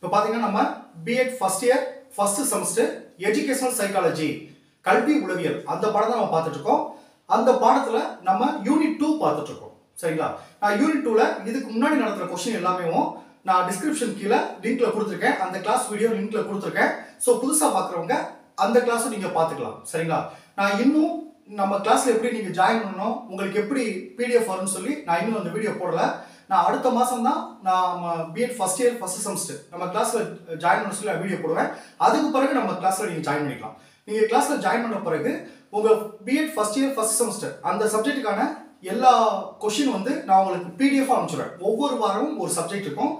இப்போ பார்த்தீங்கன்னா நம்ம B Ed first year first semester educational psychology கல்வி உளவியல். அந்த பாடம் தான் நம்ம பார்த்துட்டு இருக்கோம். அந்த பாடத்தில் நம்ம யூனிட் டூ பார்த்துட்டு இருக்கோம். சரிங்களா? நான் யூனிட் டூவில் இதுக்கு முன்னாடி நடத்துகிற கொஸ்டின் எல்லாமே நான் டிஸ்கிரிப்ஷன் கீழே லிங்க்ல கொடுத்துருக்கேன். அந்த கிளாஸ் வீடியோ லிங்க்ல கொடுத்துருக்கேன். ஸோ புதுசாக பார்க்குறவங்க அந்த கிளாஸும் நீங்கள் பார்த்துக்கலாம். சரிங்களா? நான் இன்னும் நம்ம கிளாஸ்ல எப்படி நீங்கள் ஜாயின் பண்ணணும் உங்களுக்கு எப்படி பிடிஎஃப் வரும்னு சொல்லி நான் இன்னும் அந்த வீடியோ போடல. நான் அடுத்த மாதம் தான் நான் B Ed first year first semester நம்ம கிளாஸில் ஜாயின் பண்ண சொல்லி நான் வீடியோ போடுவேன். அதுக்கு பிறகு நம்ம கிளாஸில் நீங்கள் ஜாயின் பண்ணிக்கலாம். நீங்கள் கிளாஸில் ஜாயின் பண்ண பிறகு உங்கள் BEd first year first semester அந்த சப்ஜெக்ட்டுக்கான எல்லா கொஷின் வந்து நான் உங்களுக்கு பிடிஎஃப் அனுப்பிச்சிடுவேன். ஒவ்வொரு வாரமும் ஒரு சப்ஜெக்ட் இருக்கும்.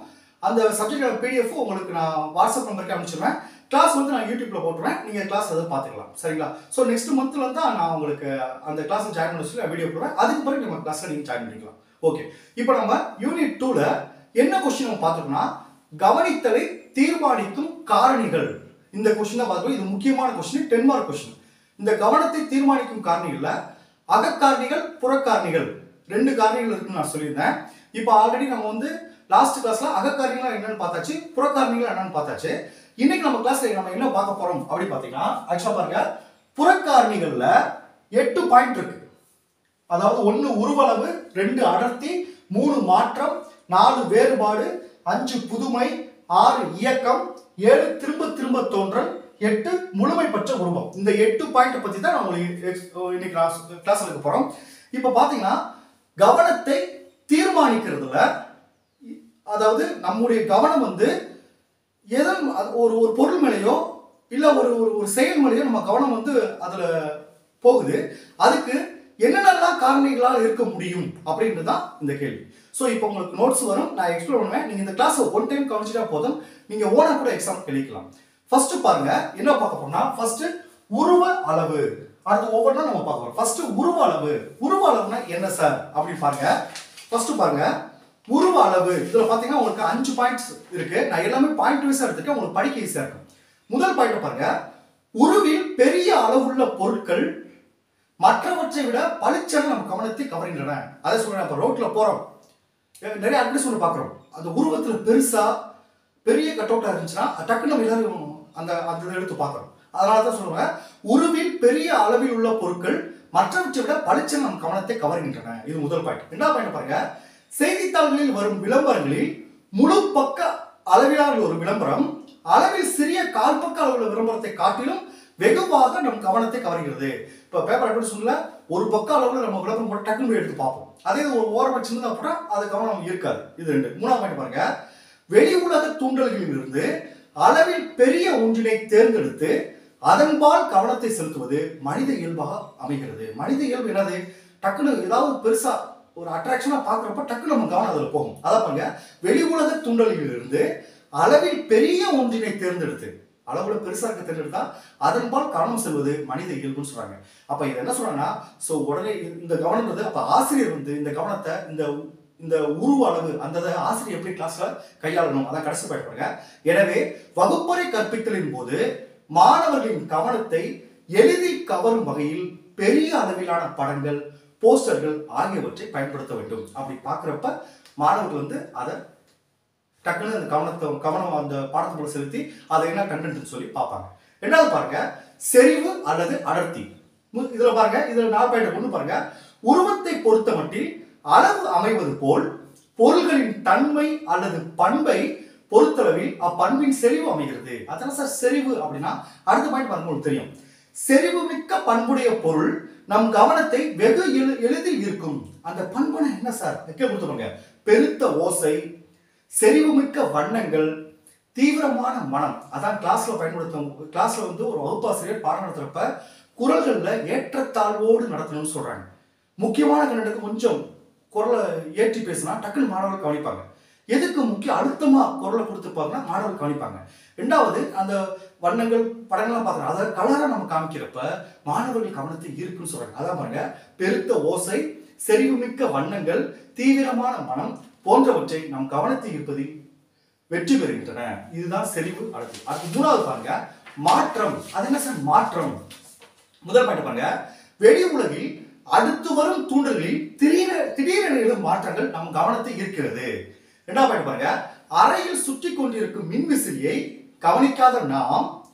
அந்த சப்ஜெக்டோட பிடிஎஃப் உங்களுக்கு நான் வாட்ஸ்அப் நம்பருக்கு அனுப்பிச்சிடுவேன். கிளாஸ் வந்து நான் யூடியூப்ல போட்டுருவேன். நீங்கள் கிளாஸ் அதை பார்த்துக்கலாம் சரிங்களா? ஸோ நெக்ஸ்ட் மந்த்ல தான் நான் உங்களுக்கு அந்த கிளாஸ் ஜாயின் பண்ண சொல்லி வீடியோ போடுவேன் அதுக்கு பிறகு நம்ம கிளாஸில் நீங்கள் ஜாயின் பண்ணிக்கலாம். ஓகே இப்போ நம்ம யூனிட் டூவில் என்ன கொஸ்டின் நம்ம பார்த்துக்கோம்னா கவனித்தலை தீர்மானிக்கும் காரணிகள். இந்த கொஸ்டின் தான் பார்த்துக்கோ இது முக்கியமான கொஸ்டின் டென் மார்க் கொஸ்டின் இந்த கவனத்தை தீர்மானிக்கும் காரணிகள்ல அகக்காரணிகள் புறக்காரணிகள். ரெண்டு காரணிகள் இருக்குன்னு நான் சொல்லியிருந்தேன். இப்போ ஆல்ரெடி நம்ம வந்து லாஸ்ட் கிளாஸ்ல அகக்காரணிகள் என்னன்னு பார்த்தாச்சு புறக்காரணிகள் என்னன்னு பார்த்தாச்சு. இன்னைக்கு நம்ம கிளாஸ்ல நம்ம என்ன பார்க்க போறோம் அப்படி பார்த்தீங்கன்னா ஆக்சுவலா பாருங்க புறக்காரணிகள்ல எட்டு பாயிண்ட் இருக்கு. அதாவது ஒன்று உருவளவு ரெண்டு அடர்த்தி மூணு மாற்றம் நாலு வேறுபாடு அஞ்சு புதுமை ஆறு இயக்கம் ஏழு திரும்ப திரும்ப தோன்றல் எட்டு முழுமை பெற்ற உருவம். இந்த எட்டு பாயிண்ட் பத்தி தான் நான் உங்களுக்கு இன்னைக்கு நான் கிளாஸ் எடுக்க போறோம். இப்போ பாத்தீங்கன்னா கவனத்தை தீர்மானிக்கிறதுல அதாவது நம்முடைய கவனம் வந்து எதோ ஒரு ஒரு பொருள் மேலேயோ இல்லை ஒரு ஒரு ஒரு செயல் மேலேயோ நம்ம கவனம் வந்து அதில் போகுது. அதுக்கு என்னென்னலாம் காரணிகளால் இருக்க முடியும் அப்படின்றது தான் இந்த கேள்வி. ஸோ இப்போ உங்களுக்கு நோட்ஸ் வரும். நான் எக்ஸ்பிளைன் பண்ணுவேன். நீங்கள் இந்த கிளாஸை ஒன் டைம் கவனிச்சிட்டா போதும். நீங்கள் ஓனா கூட எக்ஸாம் எழுதிக்கலாம். ஃபர்ஸ்ட் பாருங்க. என்ன பார்க்க போறோம்னா ஃபர்ஸ்ட் உருவ அளவு. அடுத்து ஒவ்வொன்றா நம்ம பார்க்க போறோம். ஃபர்ஸ்ட் உருவ அளவு. உருவ அளவுனா என்ன சார் அப்படின்னு பாருங்க. ஃபர்ஸ்ட் பாருங்க. உருவ அளவு. இதுல பாத்தீங்கன்னா உங்களுக்கு அஞ்சு பாயிண்ட்ஸ் இருக்கு. நான் எல்லாமே பாயிண்ட் வைஸா எடுத்துக்கேன் உங்களுக்கு படிக்க ஈஸியா இருக்கும். முதல் பாயிண்ட் பாருங்க. உருவில் பெரிய அளவுள்ள பொருட்கள் மற்றவற்றை விட பளிச்சென நம்ம கவனத்தை கவர்கின்றன. அதை சொல்றேன். இப்போ ரோட்ல போறோம். நிறைய நிறைய அட்வர்டைஸ்மெண்ட் பார்க்குறோம் அந்த உருவத்தில் பெருசா பெரிய கட் இருந்துச்சுன்னா டக்குன்னு நம்ம எல்லாரும் அந்த அந்த எடுத்து பார்க்குறோம் அதனால தான் சொல்லுவேன் உருவில் பெரிய அளவில் உள்ள பொருட்கள் மற்றவற்றை விட பளிச்சென நம் கவனத்தை கவர்கின்றன. இது முதல் பாயிண்ட் ரெண்டாவது பாயிண்ட் பாருங்க. செய்தித்தாள்களில் வரும் விளம்பரங்களில் முழு பக்க அளவிலான ஒரு விளம்பரம். அளவில் சிறிய கால்பக்க அளவில் அளவுள்ள விளம்பரத்தை காட்டிலும் வெகுவாக நம் கவனத்தை கவர்கிறது. இப்போ பேப்பர் அட்வர்டைஸ்மெண்ட்ல ஒரு பக்க அளவில் நம்ம விளம்பரம் போட்டு டக்குனு எடுத்து பார்ப்போம். அதே ஒரு ஓரமாக சின்னதா அது கவனம் இருக்காது. இது ரெண்டு. மூணாவது பாயிண்ட் பாருங்க. வெளி உலக தூண்டல்களிலிருந்து அளவில் பெரிய ஒன்றினை தேர்ந்தெடுத்து அதன்பால் கவனத்தை செலுத்துவது மனித இயல்பாக அமைகிறது. மனித இயல்பு என்னது? டக்குனு ஏதாவது பெருசா ஒரு அட்ராக்ஷனாக பார்க்குறப்ப டக்குனு நம்ம கவனம் அதில் போகும். அதான் பாருங்க. வெளி உலக தூண்டல்களிலிருந்து அளவில் பெரிய ஒன்றினை தேர்ந்தெடுத்து அளவுல பெருசாக இருக்க தேர்ந்தெடுத்தா அதன்பால் கவனம் செல்வது மனித இயல்புன்னு சொல்றாங்க. அப்ப இது என்ன சொல்றாங்கன்னா ஸோ உடனே இந்த கவனம்ன்றது அப்ப ஆசிரியர் வந்து இந்த கவனத்தை இந்த இந்த உருவ அளவு அந்த ஆசிரியர் எப்படி கிளாஸ்ல கையாளணும்? அதான் கடைசி பயப்படுங்க எனவே வகுப்பறை கற்பித்தலின் போது மாணவர்களின் கவனத்தை எளிதில் கவரும் வகையில் பெரிய அளவிலான படங்கள் போஸ்டர்கள் ஆகியவற்றை பயன்படுத்த வேண்டும். அப்படி பார்க்குறப்ப மாணவர்கள் வந்து அதை டக்குன்னு அந்த கவனத்தை கவனம் அந்த பாடத்தை போல செலுத்தி அதை என்ன கண்டென்ட்னு சொல்லி பார்ப்பாங்க. ரெண்டாவது பாருங்க செறிவு அல்லது அடர்த்தி. இதில் இதுல பாருங்க இதுல நான் பாயிண்ட் ஒன்று பாருங்க. உருவத்தை பொறுத்த மட்டில் அளவு அமைவது போல் பொருள்களின் தன்மை அல்லது பண்பை பொறுத்தளவில் அப்பண்பின் செறிவு அமைகிறது. அதான் சார் செறிவு அப்படின்னா அடுத்த பாயிண்ட் பாருங்க உங்களுக்கு தெரியும். செறிவு மிக்க பண்புடைய பொருள் நம் கவனத்தை வெகு எளிதில் இருக்கும் அந்த பண்புனா என்ன சார்? வைக்க கொடுத்துருங்க பெருத்த ஓசை செறிவுமிக்க வண்ணங்கள் தீவிரமான மனம். அதான் கிளாஸ்ல பயன்படுத்தும் கிளாஸ்ல வந்து ஒரு வகுப்பாசிரியர் பாடம் நடத்துறப்ப குரல்கள்ல ஏற்றத்தாழ்வோடு நடத்தணும்னு சொல்றாங்க. முக்கியமான கண்டனுக்கு கொஞ்சம் குரலை ஏற்றி பேசினா டக்குன்னு மாணவர்கள் கவனிப்பாங்க. எதுக்கு முக்கிய அழுத்தமா குரலை கொடுத்துருப்பாங்கன்னா மாணவர்கள் கவனிப்பாங்க. ரெண்டாவது அந்த வண்ணங்கள் படங்கள்லாம் பார்க்குறாங்க அதாவது கலராக நம்ம காமிக்கிறப்ப மாணவர்கள் கவனத்தை இருக்குன்னு சொல்றாங்க. அதான் பாருங்க பெருத்த ஓசை செறிவுமிக்க வண்ணங்கள் தீவிரமான மனம் போன்றவற்றை நம் கவனத்தை இருப்பதில் வெற்றி பெறுகின்றன. இதுதான் செறிவு அழுத்தம். அது மூணாவது பாருங்க மாற்றம். அது என்ன சார்? மாற்றம். முதல் பாயிண்ட் பாருங்க வெளி உலகில் அடுத்து வரும் தூண்டல்களில் திடீரென திடீரென மாற்றங்கள் நம் கவனத்தை ஈர்க்கிறது. ரெண்டாவது பாயிண்ட் பாருங்க. அறையில் சுற்றி கொண்டிருக்கும் மின்விசிறியை கவனிக்காத நாம்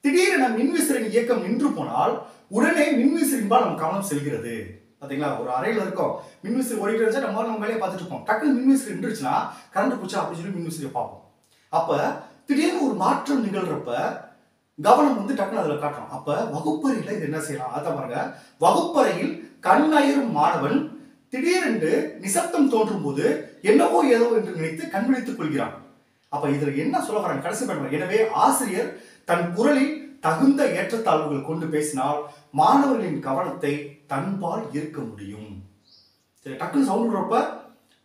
திடீரென மின்விசிறியின் இயக்கம் நின்று போனால் உடனே மின்விசிறின்பால் நம்ம கவனம் செல்கிறது. பாத்தீங்களா? ஒரு அறையில இருக்கோம். மின்விசிறி ஓடிட்டு நம்ம நம்ம வேலையை பார்த்துட்டு இருப்போம். டக்குனு மின்விசிறி நின்றுச்சுன்னா கரண்ட் பிடிச்சா அப்படின்னு சொல்லி மின்விசிறியை பார்ப்போம். அப்ப திடீர்னு ஒரு மாற்றம் நிகழ்றப்ப கவனம் வந்து டக்குனு அதுல காட்டுறோம். அப்ப வகுப்பறையில இது என்ன செய்யலாம்? அதான் பாருங்க. வகுப்பறையில் கண்ணயரும் மாணவன் திடீரென்று நிசப்தம் தோன்றும் போது என்னவோ ஏதோ என்று நினைத்து கண்விழித்துக் கொள்கிறான். அப்ப இதுல என்ன சொல்ல கடைசி பண்ணுவாங்க எனவே ஆசிரியர் தன் குரலில் தகுந்த ஏற்றத்தாழ்வுகள் கொண்டு பேசினால் மாணவர்களின் கவனத்தை தன்பால் ஈர்க்க முடியும். சரி டக்குன்னு சவுண்ட் விடுறப்ப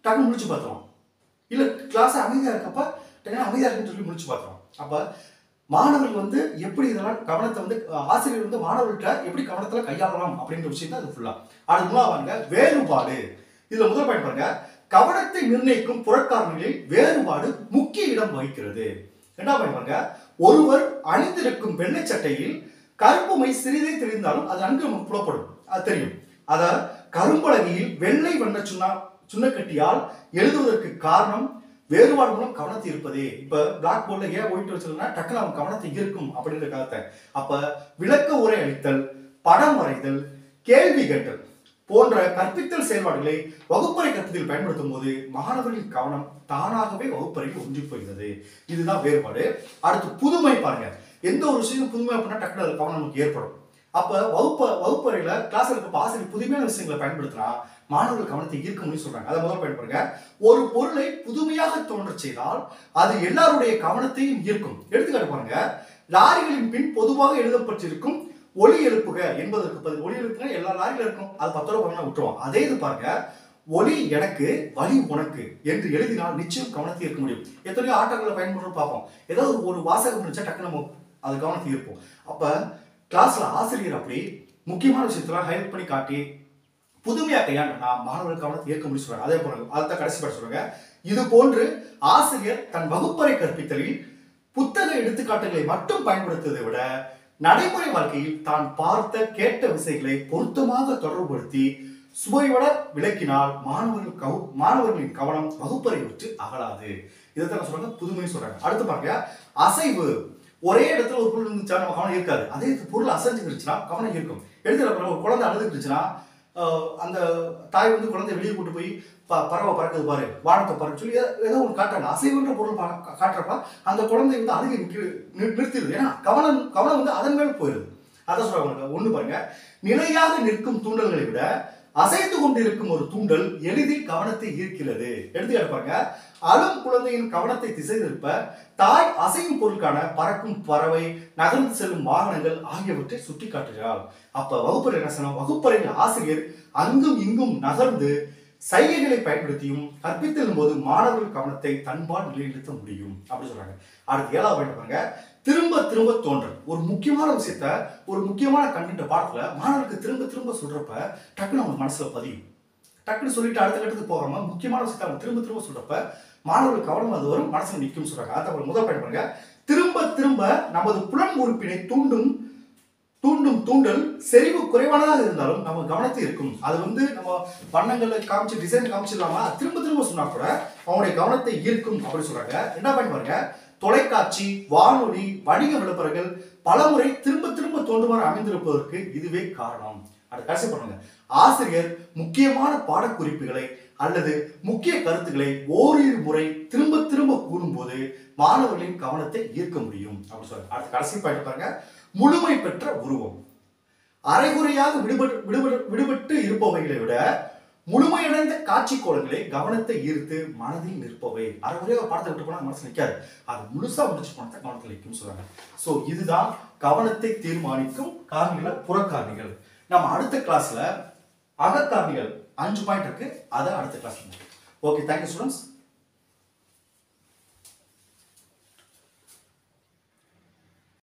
டக்குன்னு முடிச்சு பார்த்துருவோம் இல்ல கிளாஸ் அமைதியா இருக்கப்ப டக்குனு அமைதியா இருக்குன்னு சொல்லி முடிச்சு பார்த்துருவோம் அப்ப மாணவர்கள் வந்து எப்படி இதெல்லாம் கவனத்தை வந்து ஆசிரியர் வந்து மாணவர்கள்ட்ட எப்படி கவனத்துல கையாளலாம் அப்படின்ற விஷயம் தான் அது ஃபுல்லா அடுத்து மூணாவது வேறுபாடு. இதுல முதல் பாயிண்ட் பாருங்க கவனத்தை நிர்ணயிக்கும் புறக்காரணிகளில் வேறுபாடு முக்கிய இடம் வகிக்கிறது. என்ன பாருங்க ஒருவர் அணிந்திருக்கும் வெள்ளை சட்டையில் கருப்பு மை சிறிதே தெரிந்தாலும் அது நன்கு நமக்கு புலப்படும். அது தெரியும். அதாவது கரும்பலகையில் வெள்ளை வண்ண சுண்ணா சுண்ணக்கட்டியால் எழுதுவதற்கு காரணம் வேறுபாடு மூலம் கவனத்தை இருப்பதே இப்ப பிளாக் போர்ட்ல ஏன் ஒயிட் வச்சிருந்தா டக்குனு அவன் கவனத்தை ஈர்க்கும் அப்படின்ற காலத்தை அப்ப விளக்க உரை அளித்தல் படம் வரைதல் கேள்வி கேட்டல் போன்ற கற்பித்தல் செயல்பாடுகளை வகுப்பறை கருத்தில் பயன்படுத்தும் போது மாணவர்களின் கவனம் தானாகவே வகுப்பறையில் ஒன்றி போகிறது. இதுதான் வேறுபாடு. அடுத்து புதுமை பாருங்க. எந்த ஒரு விஷயம் புதுமை அப்படின்னா டக்குனு அது கவனம் நமக்கு ஏற்படும். அப்ப வகுப்ப வகுப்பறையில கிளாஸ் இருக்க ஆசிரியர் புதுமையான விஷயங்களை பயன்படுத்தினா மாணவர்கள் கவனத்தை ஈர்க்க முடியும் சொல்றாங்க. அதை முதல் பயன்படுங்க ஒரு பொருளை புதுமையாக தோன்ற செய்தால் அது எல்லாருடைய கவனத்தையும் ஈர்க்கும். எடுத்துக்காட்டு பாருங்க. லாரிகளின் பின் பொதுவாக எழுதப்பட்டிருக்கும் ஒளி எழுப்புக என்பதற்கு பதில். ஒளி எழுப்புங்க எல்லா லாரியில இருக்கும். அது பத்து ரூபாய் விட்டுருவோம் அதே இது பாருங்க. ஒளி எனக்கு வழி உனக்கு என்று எழுதினால் நிச்சயம் கவனத்தை ஈர்க்க முடியும். எத்தனையோ ஆட்டங்களை பயன்படுத்த பார்ப்போம். ஏதாவது ஒரு வாசகம் இருந்துச்சா டக்கு நம்ம அது கவனத்தை ஈர்ப்போம். அப்ப கிளாஸ்ல ஆசிரியர் அப்படி முக்கியமான விஷயத்தெல்லாம் ஹைலைட் பண்ணி காட்டி புதுமையா நான் மாணவர்கள் கவனத்தை ஏற்க முடியும் சொல்றாங்க அதே போல அதை கடைசி பாட்டு சொல்றாங்க. இது போன்று ஆசிரியர் தன் வகுப்பறை கற்பித்தலில் புத்தக எடுத்துக்காட்டுகளை மட்டும் பயன்படுத்துவதை விட நடைமுறை வாழ்க்கையில் தான் பார்த்த கேட்ட விசைகளை பொருத்தமாக தொடர்புபடுத்தி சுவையோட விளக்கினால் மாணவர்கள் கவு மாணவர்களின் கவனம் வகுப்பறை விட்டு அகலாது. இதைத்தான் சொல்றாங்க புதுமை சொல்றாங்க அடுத்து பாருங்க அசைவு. ஒரே இடத்துல ஒரு பொருள் இருந்துச்சா நம்ம கவனம் இருக்காது அதே பொருள் பொருள் இருந்துச்சுன்னா கவனம் இருக்கும் எடுத்துல ஒரு குழந்தை அழுதுட்டு இருந்துச்சுன்னா அந்த தாய் வந்து குழந்தை வெளியே கூட்டு போய் ப பறவை பறக்குது பாரு வானத்தை பறக்க சொல்லி ஏதோ- ஒன்று காட்டுறாங்க. அசைவுன்ற பொருள் காட்டுறப்ப அந்த குழந்தை வந்து அழுகை நிறுத்திடுது. ஏன்னா கவனம் கவனம் வந்து அதன் மேல் போயிடுது. அதை சொல்றாங்க ஒன்று பாருங்க. நிலையாக நிற்கும் தூண்டல்களை விட அசைத்து கொண்டிருக்கும் ஒரு தூண்டல் எளிதில் கவனத்தை ஈர்க்கிறது. எடுத்துக்காட்டு பாருங்க. அழும் குழந்தையின் கவனத்தை திசை திருப்ப தாய் அசையும் பொருட்கான பறக்கும் பறவை நகர்ந்து செல்லும் வாகனங்கள் ஆகியவற்றை சுட்டி காட்டுகிறார் அப்ப வகுப்பறை என்ன செய்யணும் ஆசிரியர் அங்கும் இங்கும் நகர்ந்து சைகைகளை பயன்படுத்தியும் கற்பித்தலும் போது மாணவர்கள் கவனத்தை தன்பால் நிலைநிறுத்த முடியும். அப்படின்னு சொல்றாங்க. அடுத்து ஏழாவது பாருங்க. திரும்ப திரும்ப தோன்றல். ஒரு முக்கியமான விஷயத்த ஒரு முக்கியமான கண்டென்ட் பாடத்துல மாணவர்களுக்கு திரும்ப திரும்ப சொல்றப்ப டக்குன்னு அவங்க மனசுல பதியும். டக்குன்னு சொல்லிட்டு அடுத்த கட்டத்துக்கு போகிறோமா முக்கியமான விஷயத்த அவங்க திரும்ப திரும்ப சொல்றப்ப மாணவர்கள் கவனம் அது வரும் மனசுல நிற்கும் சொல்றாங்க. அவங்க முதல் பயன் பண்ணுங்க திரும்ப திரும்ப நமது புலன் உறுப்பினை தூண்டும் தூண்டும் தூண்டல் செறிவு குறைவானதாக இருந்தாலும் நம்ம கவனத்தை இருக்கும் அது வந்து நம்ம வண்ணங்களை காமிச்சு டிசைன் காமிச்சிடலாமா? திரும்ப திரும்ப சொன்னா கூட அவனுடைய கவனத்தை ஈர்க்கும் அப்படின்னு சொல்றாங்க. என்ன பண்ணி பாருங்க. தொலைக்காட்சி வானொலி வணிக விளம்பரங்கள் பலமுறை திரும்ப திரும்ப தோன்றுமாறு அமைந்திருப்பதற்கு இதுவே காரணம். அதை கடைசி பண்ணுங்க ஆசிரியர் முக்கியமான பாடக்குறிப்புகளை அல்லது முக்கிய கருத்துக்களை ஓரிரு முறை திரும்ப திரும்ப கூறும்போது மாணவர்களின் கவனத்தை ஈர்க்க முடியும். அப்படின்னு சொல்றாங்க. அடுத்த கடைசி பாயிண்ட் பாருங்க. முழுமை பெற்ற உருவம். அரைகுறையாக விடுபட்டு விடுபட்டு விடுபட்டு இருப்பவைகளை விட முழுமையடைந்த காட்சி கோலங்களை கவனத்தை ஈர்த்து மனதில் நிற்பவை. அரைகுறையாக ஒரு படத்தை விட்டு போனால் மனசு நிற்காது அது முழுசா முடிச்சு பணத்தை கவனத்தில் நிற்கும் சொல்றாங்க. ஸோ இதுதான் கவனத்தை தீர்மானிக்கும் காரணிகள் புறக்காரணிகள். நம்ம அடுத்த கிளாஸ்ல அகக்காரணிகள் அஞ்சு பாயிண்ட் இருக்கு. அதை அடுத்த கிளாஸ் ஓகே தேங்க்யூ ஸ்டூடெண்ட்ஸ்